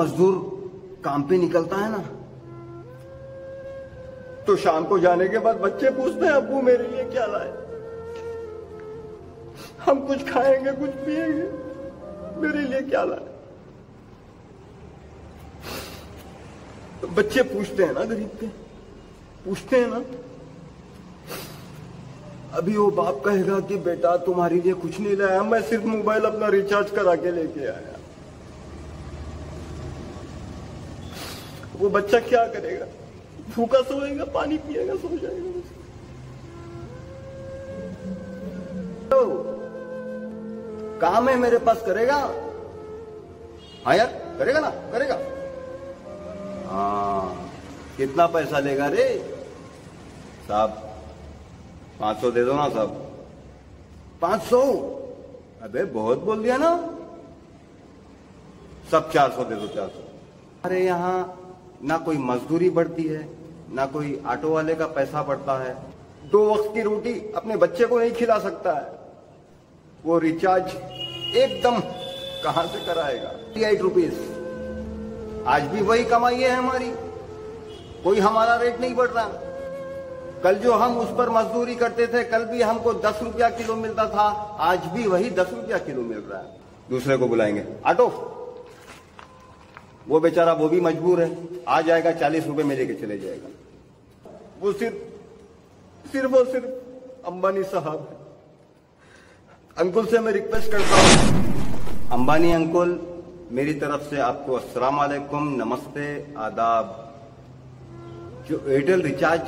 मजदूर काम पे निकलता है ना? तो शाम को जाने के बाद बच्चे पूछते हैं अब्बू मेरे लिए क्या लाए? हम कुछ खाएँगे, कुछ पिएँगे। मेरे लिए क्या लाए? तो बच्चे पूछते हैं ना गरीब के। पूछते हैं ना। अभी वो बाप कहेगा कि, बेटा, तुम्हारे लिए कुछ नहीं लाया, मैं सिर्फ़ मोबाइल अपना रिचार्ज करा के लेके आया। वो बच्चा क्या करेगा? भूखा सोएगा पानी पिएगा सो जाएगा। तो, काम है मेरे पास करेगा? हाँ यार करेगा ना करेगा। हाँ कितना पैसा लेगा रे? साहब पाँच सौ दे दो ना साहब। पाँच सौ? अबे बहुत बोल दिया ना। सब चार सौ दे दो चार सौ। अरे यहाँ ना कोई मजदूरी बढ़ती है, ना कोई ऑटो वाले का पैसा बढ़ता है। दो वक्त की रोटी अपने बच्चे को नहीं खिला सकता है। वो रिचार्ज एकदम कहाँ से कराएगा? एट रुपीज़ आज भी वही कमाई है हमारी। कोई हमारा रेट नहीं बढ़ रहा। कल जो हम उस पर मजदूरी करते थे, कल भी हमको दस रुपया किलो मिलता था। आज भी वही दस रुपया किलो मिल रहा है। दूसरे को बुलाएँगे। ऑटो। वो बेचारा, वो भी मजबूर है। आ जाएगा, चालीस रुपए में लेके चले जाएगा। वो सिर्फ़ सिर्फ़ और सिर्फ़ अंबानी साहब अंकुल से मैं रिक्वेस्ट करता हूँ। अंबानी अंकुल, मेरी तरफ़ से आपको अस्सलाम वालेकुम, नमस्ते, आदाब। जो एयरटेल रिचार्ज,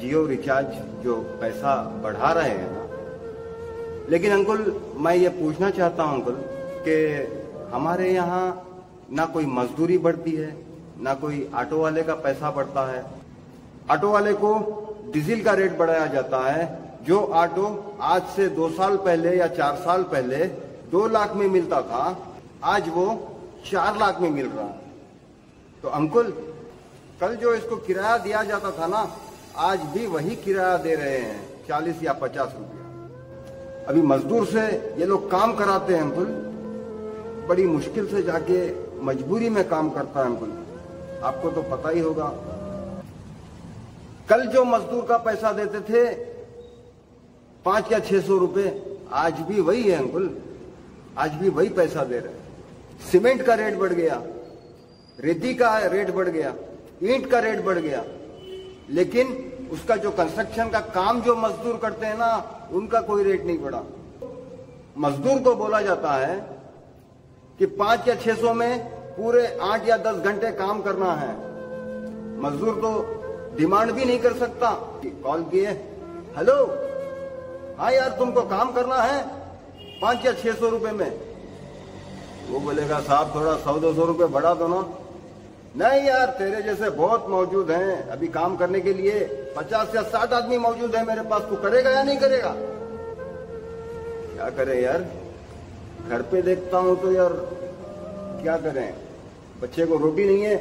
जियो रिचार्ज जो पैसा बढ़ा रहे हैं ना। लेकिन अंकुल, मैं ये पूछना चाहता हूँ अंकुल, कि हमारे यहाँ ना कोई मजदूरी बढ़ती है, ना कोई ऑटो वाले का पैसा बढ़ता है। ऑटो वाले को डीजल का रेट बढ़ाया जाता है, जो ऑटो आज से दो साल पहले या चार साल पहले दो लाख में मिलता था, आज वो चार लाख में मिल रहा है। तो अंकुल, कल जो इसको किराया दिया जाता था ना, आज भी वही किराया दे रहे हैं, चालीस या पचास रुपया। अभी मजदूर से ये लोग काम कराते हैं, अंकुल। बड़ी मुश्किल से जाके मजबूरी में काम करता है अंकुल आपको तो पता ही होगा। कल जो मजदूर का पैसा देते थे, पाँच या छह सौ रुपए, आज भी वही है अंकुल। आज भी वही पैसा दे रहे सीमेंट का रेट बढ़ गया, रेती का रेट बढ़ गया, ईंट का रेट बढ़ गया। लेकिन उसका जो कंस्ट्रक्शन का काम जो मजदूर करते हैं ना, उनका कोई रेट नहीं बढ़ा। मजदूर को बोला जाता है कि पाँच या छह सौ में पूरे आठ या दस घंटे काम करना है। मजदूर तो डिमांड भी नहीं कर सकता। कॉल किए, हेलो हाँ यार, तुमको काम करना है पाँच या छह सौ रुपए में। वो बोलेगा, साहब, थोड़ा सौ, दो सौ रुपए बढ़ा दो ना। नहीं यार, तेरे जैसे बहुत मौजूद हैं। अभी काम करने के लिए पचास या साठ आदमी मौजूद है मेरे पास। तू करेगा या नहीं करेगा? क्या करे यार? घर पे देखता हूँ तो यार, क्या करें? बच्चे को रोटी नहीं है।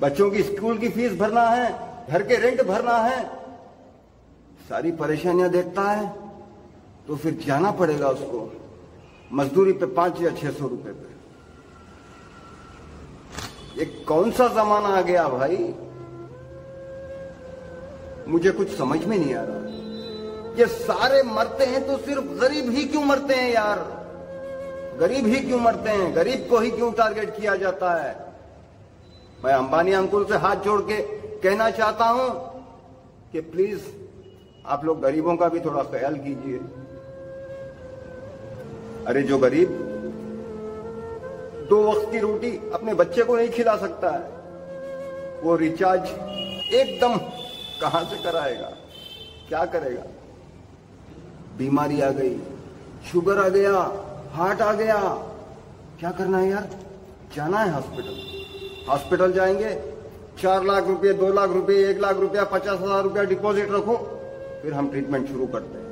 बच्चों की स्कूल की फ़ीस भरना है, घर के रेंट भरना है। सारी परेशानियाँ देखता है तो फिर जाना पड़ेगा उसको, मजदूरी पे पाँच या छह सौ रुपए पे। ये कौन सा जमाना आ गया भाई? मुझे कुछ समझ में नहीं आ रहा। ये सारे मरते हैं तो सिर्फ़ गरीब ही क्यों मरते हैं यार? गरीब ही क्यों मरते हैं? गरीब को ही क्यों टारगेट किया जाता है? मैं अंबानी अंकुल से हाथ जोड़ के कहना चाहता हूँ कि प्लीज़ आप लोग गरीबों का भी थोड़ा ख्याल कीजिए। अरे जो गरीब, दो वक्त की रोटी अपने बच्चे को नहीं खिला सकता है। वो रिचार्ज एकदम कहाँ से कराएगा? क्या करेगा? बीमारी आ गई, शुगर आ गया, हार्ट आ गया। क्या करना है यार? जाना है हॉस्पिटल। हॉस्पिटल जाएँगे, चार लाख रुपए, दो लाख रुपए, एक लाख रुपया पचास हज़ार रुपया डिपॉजिट रखो, फिर हम ट्रीटमेंट शुरू करते हैं।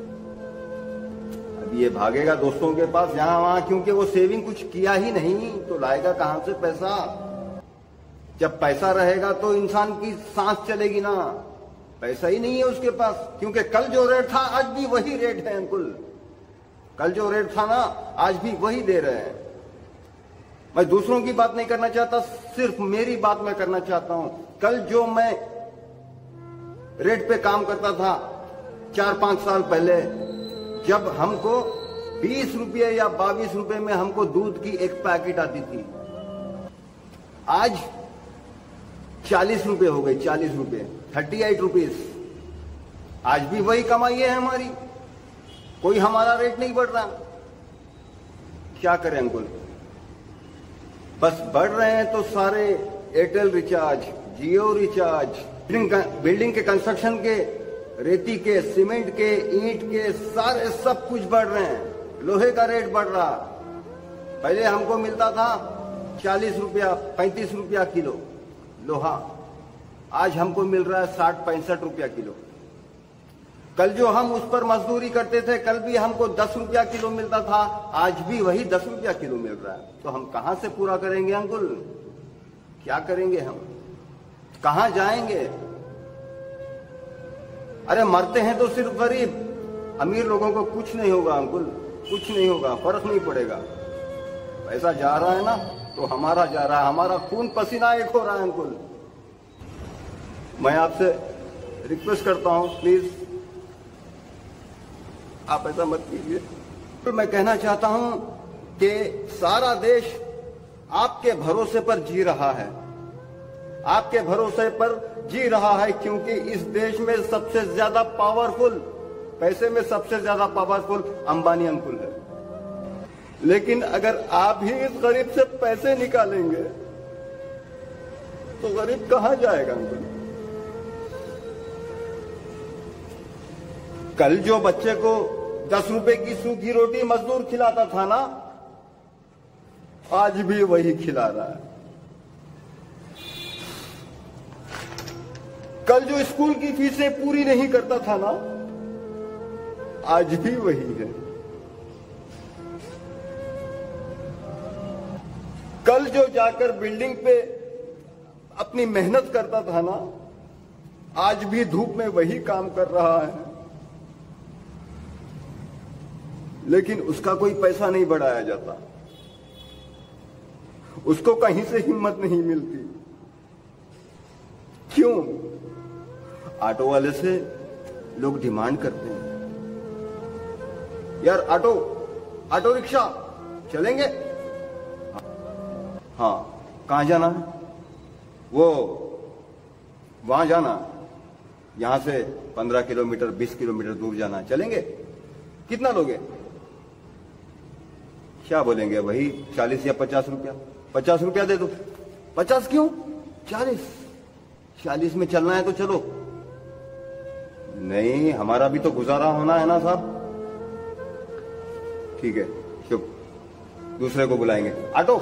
अब ये भागेगा दोस्तों के पास, यहाँ वहाँ, क्योंकि वो सेविंग कुछ किया ही नहीं तो लाएगा कहाँ से पैसा? जब पैसा रहेगा तो इंसान की सांस चलेगी ना। पैसा ही नहीं है उसके पास, क्योंकि कल जो रेट था, आज भी वही रेट है अंकुल। कल जो रेट था ना, आज भी वही दे रहे हैं। मैं दूसरों की बात नहीं करना चाहता, सिर्फ़ मेरी बात मैं करना चाहता हूँ। कल जो मैं रेट पे काम करता था चार पाँच साल पहले, जब हमको बीस रुपये या बाईस रुपए में हमको दूध की एक पैकेट आती थी, आज चालीस रुपए हो गए चालीस रुपए थर्टी एट रुपीज़ आज भी वही कमाई है हमारी। कोई हमारा रेट नहीं बढ़ रहा। क्या करें अंकुल? बस बढ़ रहे हैं तो सारे Airtel recharge Jio recharge building के कंस्ट्रक्शन के रेती के सीमेंट के, ईंट के, सारे सब कुछ बढ़ रहे हैं। लोहे का रेट बढ़ रहा। पहले हमको मिलता था चालीस रुपया, पैंतीस रुपया किलो। लोहा। आज हमको मिल रहा है साठ पैंसठ रुपया किलो। कल जो हम उस पर मजदूरी करते थे, कल भी हमको दस रुपया किलो मिलता था, आज भी वही दस रुपया किलो मिल रहा है। तो हम कहाँ से पूरा करेंगे अंकुल? क्या करेंगे हम? कहाँ जाएँगे? अरे मरते हैं तो सिर्फ़ गरीब। अमीर लोगों को कुछ नहीं होगा अंकुल, कुछ नहीं होगा, फ़र्क नहीं पड़ेगा। पैसा जा रहा है ना तो हमारा जा रहा है, हमारा खून पसीना एक हो रहा है अंकुल। मैं आपसे रिक्वेस्ट करता हूँ प्लीज़ आप ऐसा मत कीजिए। तो मैं कहना चाहता हूँ कि सारा देश आपके भरोसे पर जी रहा है। आपके भरोसे पर जी रहा है क्योंकि इस देश में सबसे ज़्यादा पावरफुल पैसे में सबसे ज़्यादा पावरफुल अंबानी अंकुल है। लेकिन अगर आप ही इस गरीब से पैसे निकालेंगे तो गरीब कहाँ जाएगा अंकुल कल जो बच्चे को दस रुपए की सूखी रोटी मजदूर खिलाता था ना, आज भी वही खिला रहा है। कल जो स्कूल की फीसें पूरी नहीं करता था ना, आज भी वही है। कल जो जाकर बिल्डिंग पे अपनी मेहनत करता था ना, आज भी धूप में वही काम कर रहा है। लेकिन उसका कोई पैसा नहीं बढ़ाया जाता। उसको कहीं से हिम्मत नहीं मिलती। क्यों? ऑटो वाले से लोग डिमांड करते हैं। यार, ऑटो ऑटो रिक्शा, चलेंगे? हाँ कहाँ जाना है? वो, वहाँ जाना। यहाँ से पंद्रह किलोमीटर, बीस किलोमीटर दूर जाना चलेंगे? कितना लोगे? क्या बोलेंगे? वही चालीस या पचास रुपया। पचास रुपया दे दो। पचास क्यों? चालीस। चालीस में चलना है तो चलो। नहीं, हमारा भी तो गुजारा होना है ना साहब। ठीक है, चुप। दूसरे को बुलाएँगे। ऑटो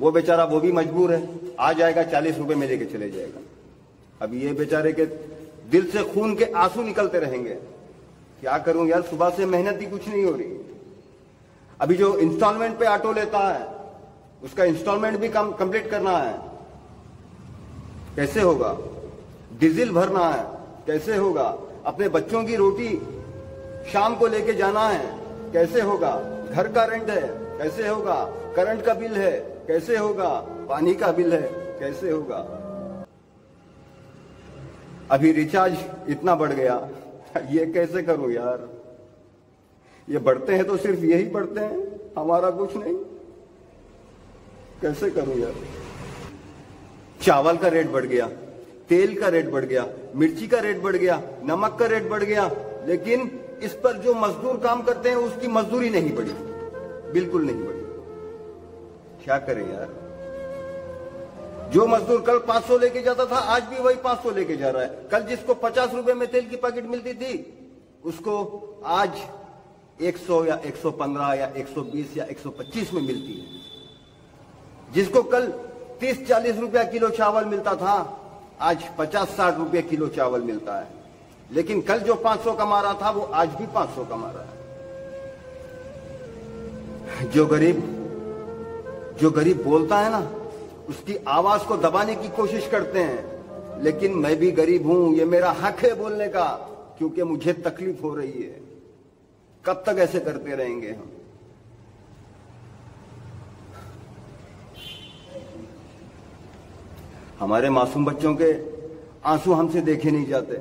वो बेचारा, वो भी मजबूर है। आ जाएगा, चालीस रुपए में लेके चले जाएगा। अब ये बेचारे के दिल से खून के आँसू निकलते रहेंगे। क्या करूँ यार? सुबह से मेहनत ही कुछ नहीं हो रही। अभी जो इंस्टॉलमेंट पे ऑटो लेता है, उसका इंस्टॉलमेंट भी कम कंप्लीट करना है। कैसे होगा? डीजल भरना है, कैसे होगा? अपने बच्चों की रोटी शाम को लेके जाना है, कैसे होगा? घर का रेंट है, कैसे होगा? करंट का बिल है, कैसे होगा? पानी का बिल है, कैसे होगा? अभी रिचार्ज इतना बढ़ गया, ये कैसे करूँ यार? ये बढ़ते हैं तो सिर्फ़ यही बढ़ते हैं? हमारा कुछ नहीं। कैसे करूँ यार? चावल का रेट बढ़ गया, तेल का रेट बढ़ गया, मिर्ची का रेट बढ़ गया, नमक का रेट बढ़ गया, लेकिन इस पर जो मजदूर काम करते हैं, उसकी मजदूरी नहीं बढ़ी। बिल्कुल नहीं बढ़ी। क्या करें यार? जो मजदूर कल 500 लेके जाता था, आज भी वही 500 लेके जा रहा है। कल जिसको 50 रुपए में तेल की पैकेट मिलती थी, उसको आज 100 या 115 या 120 या 125 में मिलती है। जिसको कल 30-40 रुपया किलो चावल मिलता था, आज 50-60 रुपये किलो चावल मिलता है। लेकिन कल जो 500 कमा रहा था, वो आज भी 500 कमा रहा है। जो गरीब जो गरीब बोलता है ना, उसकी आवाज़ को दबाने की कोशिश करते हैं। लेकिन मैं भी गरीब हूँ, ये मेरा हक है बोलने का, क्योंकि मुझे तकलीफ़ हो रही है। कब तक ऐसे करते रहेंगे हम? हमारे मासूम बच्चों के आँसू हमसे देखे नहीं जाते।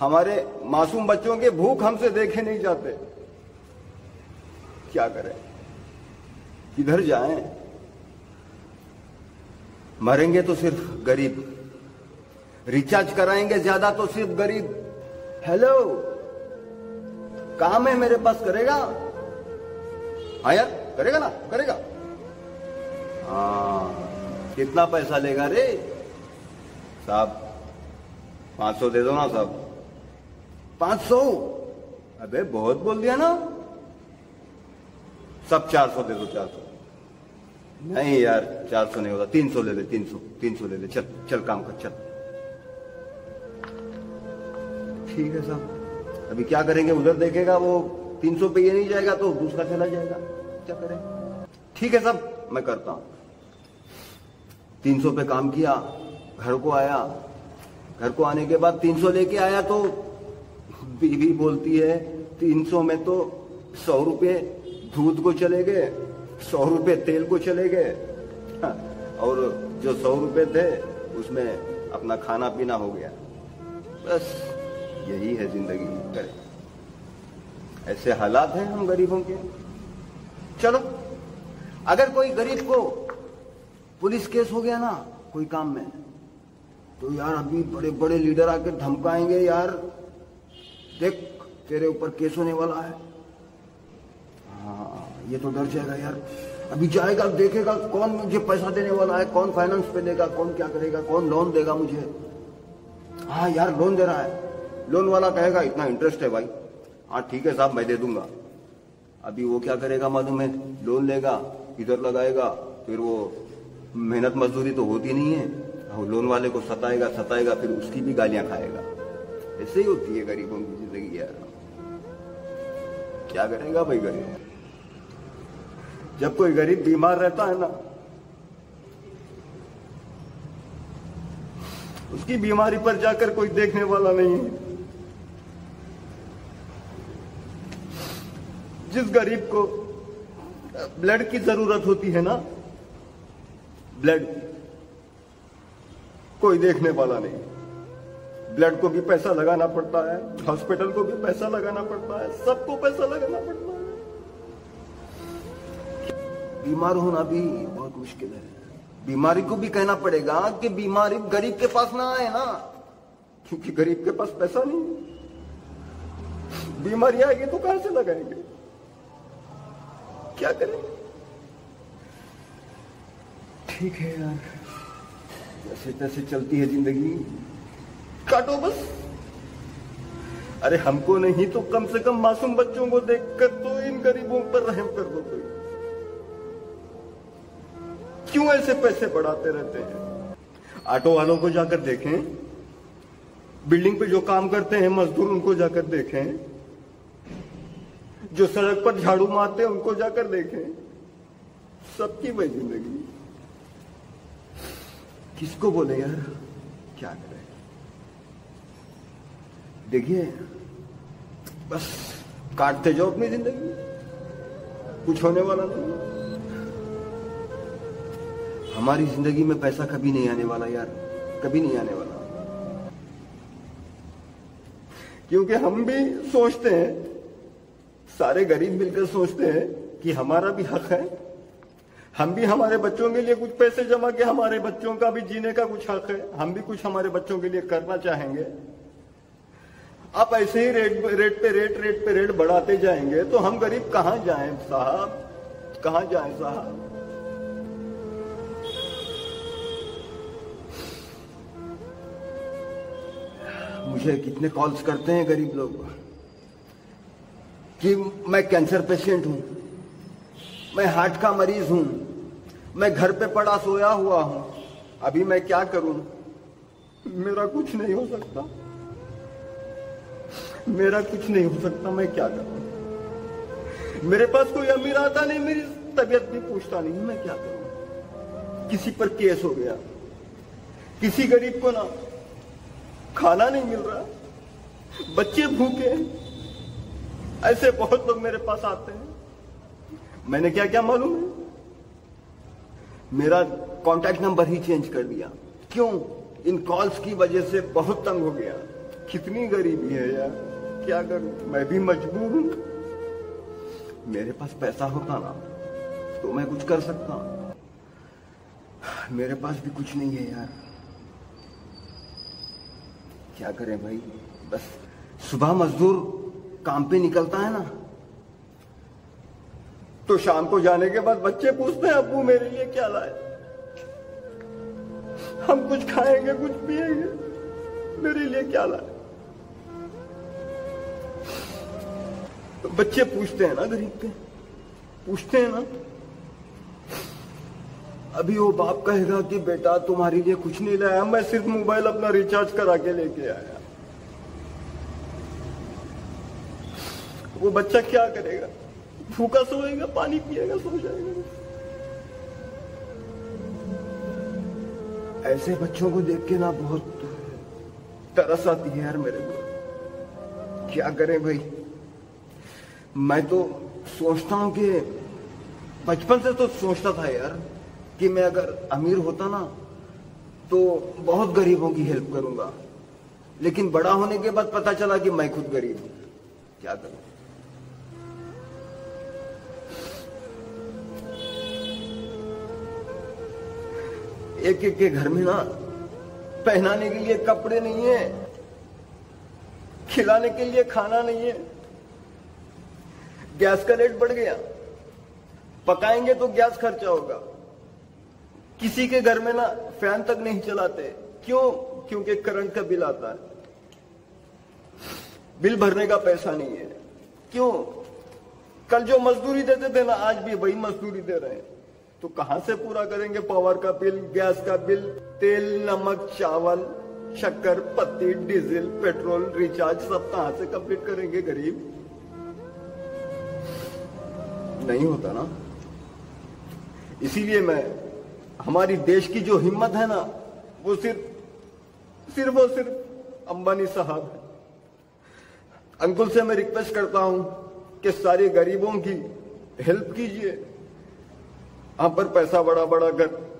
हमारे मासूम बच्चों के भूख हमसे देखे नहीं जाते। क्या करें? किधर जाएँ? मरेंगे तो सिर्फ़ गरीब। रिचार्ज कराएँगे ज़्यादा तो सिर्फ़ गरीब। हेलो? काम है मेरे पास करेगा? हाँ यार, करेगा ना, करेगा। हाँ कितना पैसा लेगा रे? साहब, पाँच सौ दे दो ना साहब। पाँच सौ? अबे, बहुत बोल दिया ना। सब चार सौ दे दो, चार सौ। नहीं यार, चार सौ नहीं होता, तीन सौ ले ले, तीन सौ तीन सौ ले ले। चल चल काम कर, चल। ठीक है साहब। अभी क्या करेंगे? उधर देखेगा वो, तीन सौ पे ये नहीं जाएगा तो दूसरा चला जाएगा। क्या करें? ठीक है सब, मैं करता हूँ। तीन सौ पे काम किया, घर को आया। घर को आने के बाद तीन सौ लेके आया तो बीवी बोलती है, तीन सौ में तो सौ रुपये दूध को चले गए, सौ रुपये तेल को चले गए। और जो सौ रुपये थे, उसमें अपना खाना पीना हो गया। बस। यही है ज़िंदगी। करें ऐसे हालात हैं हम गरीबों के। चलो, अगर कोई गरीब को पुलिस केस हो गया ना, कोई काम में तो यार अभी बड़े बड़े लीडर आकर धमकाएँगे, यार। देख, तेरे ऊपर केस होने वाला है। हाँ ये तो डर जाएगा यार। अभी जाएगा, देखेगा कौन मुझे पैसा देने वाला है, कौन फाइनेंस पे देगा, कौन क्या करेगा, कौन लोन देगा मुझे। हाँ यार लोन दे रहा है। लोन वाला कहेगा, इतना इंटरेस्ट है भाई. हाँ ठीक है साहब, मैं दे दूँगा. अभी वो क्या करेगा मालूम है? लोन लेगा, इधर लगाएगा, फिर वो मेहनत मजदूरी तो होती नहीं है। वो लोन वाले को सताएगा सताएगा, फिर उसकी भी गालियाँ खाएगा। ऐसे ही होती है गरीबों की ज़िंदगी, यार। क्या करेगा भाई गरीब? जब कोई गरीब बीमार रहता है ना, उसकी बीमारी पर जाकर कोई देखने वाला नहीं है। जिस गरीब को ब्लड की ज़रूरत होती है ना, ब्लड कोई देखने वाला नहीं। ब्लड को भी पैसा लगाना पड़ता है, हॉस्पिटल को भी पैसा लगाना पड़ता है, सबको पैसा लगाना पड़ता है। बीमार होना भी बहुत मुश्किल है। बीमारी को भी कहना पड़ेगा कि बीमारी गरीब के पास ना आए ना, क्योंकि गरीब के पास पैसा नहीं। बीमारी आएगी तो कहाँ से लगाएँगे? क्या करें? ठीक है यार। जैसे तैसे चलती है ज़िंदगी। काटो बस। अरे हमको नहीं तो कम से कम मासूम बच्चों को देखकर तो इन गरीबों पर रहम कर दो कोई। क्यों ऐसे पैसे बढ़ाते रहते हैं? ऑटो वालों को जाकर देखें। बिल्डिंग पे जो काम करते हैं मजदूर उनको जाकर देखें। जो सड़क पर झाड़ू मारते हैं, उनको जाकर देखें। सबकी वही ज़िंदगी। किसको बोले यार? क्या करें? देखिए, बस काटते जाओ अपनी ज़िंदगी। कुछ होने वाला नहीं। हमारी ज़िंदगी में पैसा कभी नहीं आने वाला यार। कभी नहीं आने वाला। क्योंकि हम भी सोचते हैं सारे गरीब मिलकर सोचते हैं कि हमारा भी हक है। हम भी हमारे बच्चों के लिए कुछ पैसे जमा के हमारे बच्चों का भी जीने का कुछ हक है। हम भी कुछ हमारे बच्चों के लिए करना चाहेंगे। आप ऐसे ही रेट रेट पे रेट रेट पे रेट बढ़ाते जाएँगे तो हम गरीब कहाँ जाएँ साहब? कहाँ जाएँ साहब? मुझे कितने कॉल्स करते हैं गरीब लोग। कि मैं कैंसर पेशेंट हूँ, मैं हार्ट का मरीज़ हूँ, मैं घर पे पड़ा सोया हुआ हूँ, अभी मैं क्या करूँ? मेरा कुछ नहीं हो सकता। मेरा कुछ नहीं हो सकता, मैं क्या करूँ? मेरे पास कोई अमीर आता नहीं, मेरी तबीयत भी पूछता नहीं, मैं क्या करूँ? किसी पर केस हो गया, किसी गरीब को ना खाना नहीं मिल रहा, बच्चे भूखे ऐसे बहुत लोग मेरे पास आते हैं। मैंने क्या क्या मालूम है? मेरा कांटेक्ट नंबर ही चेंज कर दिया। क्यों? इन कॉल्स की वजह से बहुत तंग हो गया। कितनी गरीबी है यार। क्या करूँ? मैं भी मजबूर हूँ। मेरे पास पैसा होता ना तो मैं कुछ कर सकता। मेरे पास भी कुछ नहीं है यार। क्या करें भाई? बस सुबह मजदूर काम पे निकलता है ना। तो शाम को जाने के बाद बच्चे पूछते हैं, अब्बू, मेरे लिए क्या लाए? हम कुछ खाएँगे, कुछ पिएँगे। मेरे लिए क्या लाए? तो बच्चे पूछते हैं ना गरीब के। पूछते हैं ना। अभी वो बाप कहेगा कि, बेटा, तुम्हारे लिए कुछ नहीं लाया, मैं सिर्फ़ मोबाइल अपना रिचार्ज करा के लेके आया वो बच्चा क्या करेगा? भूखा सोएगा, पानी पिएगा, सो जाएगा। ऐसे बच्चों को देख के ना बहुत तरस आती है यार मेरे को। क्या करें भाई? मैं तो सोचता हूँ कि बचपन से तो सोचता था यार कि मैं अगर अमीर होता ना तो बहुत गरीबों की हेल्प करूँगा। लेकिन बड़ा होने के बाद पता चला कि मैं खुद गरीब हूँ। क्या करूँ? एक एक के घर में ना पहनाने के लिए कपड़े नहीं है, खिलाने के लिए खाना नहीं है। गैस का रेट बढ़ गया। पकाएँगे तो गैस खर्चा होगा। किसी के घर में ना फ़ैन तक नहीं चलाते। क्यों? क्योंकि करंट का बिल आता है। बिल भरने का पैसा नहीं है। क्यों? कल जो मजदूरी देते थे ना, आज भी वही मजदूरी दे रहे हैं। तो कहाँ से पूरा करेंगे पावर का बिल गैस का बिल तेल, नमक, चावल, शक्कर, पत्ती डीजल पेट्रोल रिचार्ज सब कहाँ से कंप्लीट करेंगे गरीब? नहीं होता ना। इसीलिए मैं, हमारी देश की जो हिम्मत है ना, वो सिर्फ़ सिर्फ़ और सिर्फ़ अंबानी साहब है। अंकुल से मैं रिक्वेस्ट करता हूँ कि सारे गरीबों की हेल्प कीजिए। आप पर पैसा बड़ा बड़ा कर।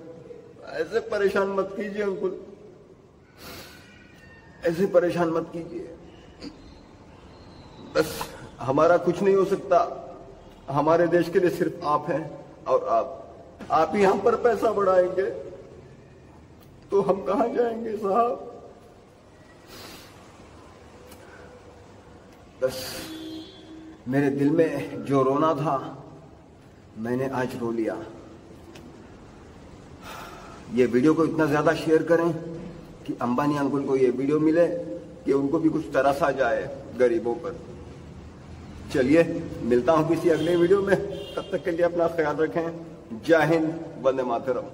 ऐसे परेशान मत कीजिए अंकुल। ऐसे परेशान मत कीजिए। बस, हमारा कुछ नहीं हो सकता। हमारे देश के लिए सिर्फ़ आप हैं और आप। आप ही हम पर पैसा बढ़ाएँगे। तो हम कहा जाएँगे साहब? बस, मेरे दिल में जो रोना था, मैंने आज रो लिया। ये वीडियो को इतना ज़्यादा शेयर करें कि अंबानी अंकुल को ये वीडियो मिले कि उनको भी कुछ तरस जाए गरीबों पर। चलिए, मिलता हूँ किसी अगले वीडियो में। तब तक के लिए अपना ख्याल रखें। जय हिंद, वंदे मातरम।